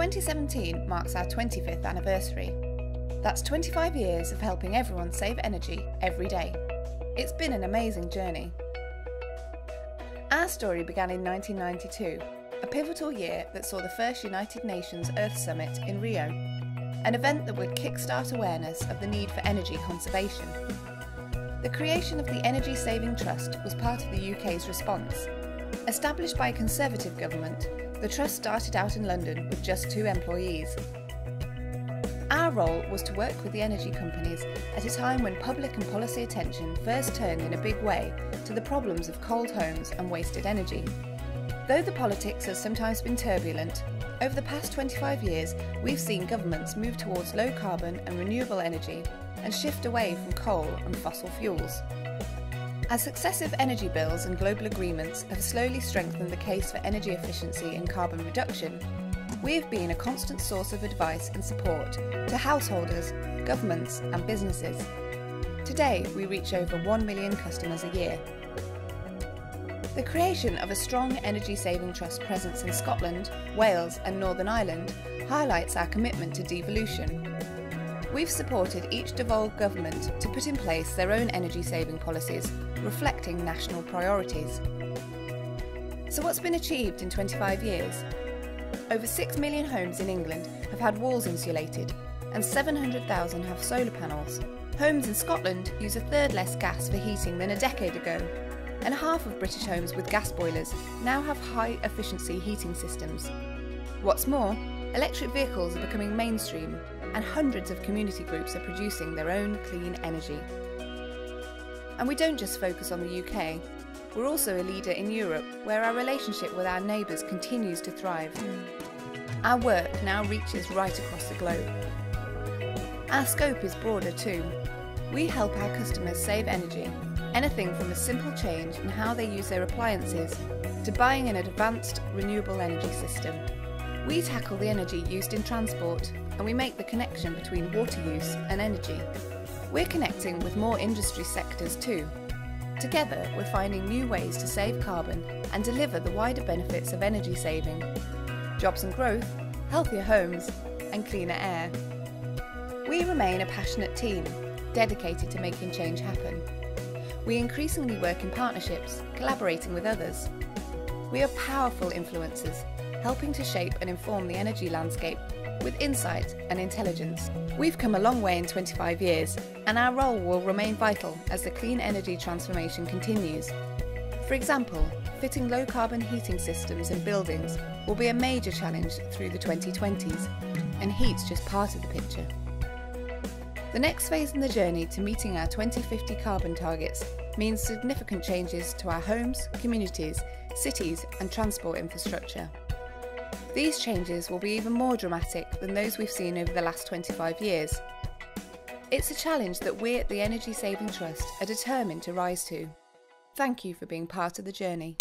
2017 marks our 25th anniversary. That's 25 years of helping everyone save energy every day. It's been an amazing journey. Our story began in 1992, a pivotal year that saw the first United Nations Earth Summit in Rio, an event that would kickstart awareness of the need for energy conservation. The creation of the Energy Saving Trust was part of the UK's response. Established by a Conservative government, the Trust started out in London with just two employees. Our role was to work with the energy companies at a time when public and policy attention first turned in a big way to the problems of cold homes and wasted energy. Though the politics has sometimes been turbulent, over the past 25 years we've seen governments move towards low carbon and renewable energy and shift away from coal and fossil fuels. As successive energy bills and global agreements have slowly strengthened the case for energy efficiency and carbon reduction, we have been a constant source of advice and support to householders, governments, and businesses. Today, we reach over 1 million customers a year. The creation of a strong energy saving trust presence in Scotland, Wales, and Northern Ireland highlights our commitment to devolution We've supported each devolved government to put in place their own energy saving policies, reflecting national priorities. So, what's been achieved in 25 years? Over 6 million homes in England have had walls insulated, and 700,000 have solar panels. Homes in Scotland use a third less gas for heating than a decade ago, and half of British homes with gas boilers now have high efficiency heating systems. What's more, electric vehicles are becoming mainstream and hundreds of community groups are producing their own clean energy. And we don't just focus on the UK, we're also a leader in Europe, where our relationship with our neighbours continues to thrive. Our work now reaches right across the globe. Our scope is broader too. We help our customers save energy, anything from a simple change in how they use their appliances to buying an advanced renewable energy system. We tackle the energy used in transport and we make the connection between water use and energy. We're connecting with more industry sectors too. Together, we're finding new ways to save carbon and deliver the wider benefits of energy saving jobs and growth, healthier homes, and cleaner air. We remain a passionate team, dedicated to making change happen. We increasingly work in partnerships, collaborating with others. We are powerful influencers, helping to shape and inform the energy landscape with insight and intelligence. We've come a long way in 25 years, and our role will remain vital as the clean energy transformation continues. For example, fitting low carbon heating systems in buildings will be a major challenge through the 2020s, and heat's just part of the picture. The next phase in the journey to meeting our 2050 carbon targets means significant changes to our homes, communities, cities, and transport infrastructure. These changes will be even more dramatic than those we've seen over the last 25 years. It's a challenge that we at the Energy Saving Trust are determined to rise to. Thank you for being part of the journey.